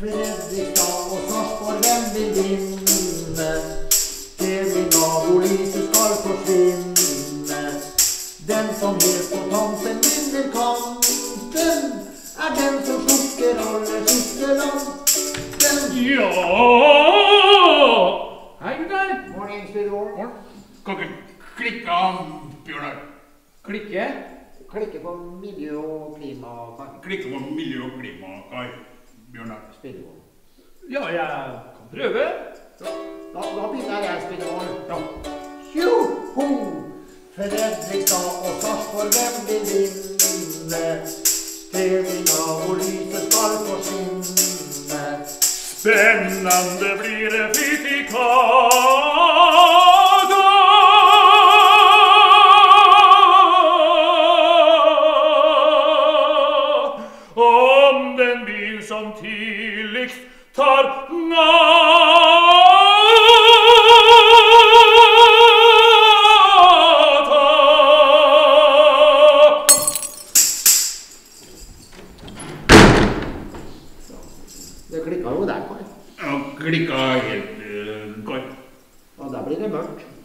Fredrikstad og Sarpsborg, hvem vil vinne? Nabolyset skal forsvinne. Den som helt på tampen vinner kampen, er den som slukker aller siste lampen. Ja Hei, gutter. Morning. Morgen. Kan ikke klikke han, Bjørnar. Klikke? Klikke på miljø og klima, Kai. Klikke på miljø og klima, Kai. Bjørnar. Spillborg. Ja, jeg kan prøve. Da, da begynner jeg, Spillborg. Ja. Tjoho! Fredrikstad og Sarpsborg, hvem vil vinne? Treninga hvor lyset skal forsvinne. Spennende blir det fytikada som tidligst tar natta. Det klikka jo der, Kai. Ja, klikka helt uh, godt. Og der blir det mørkt.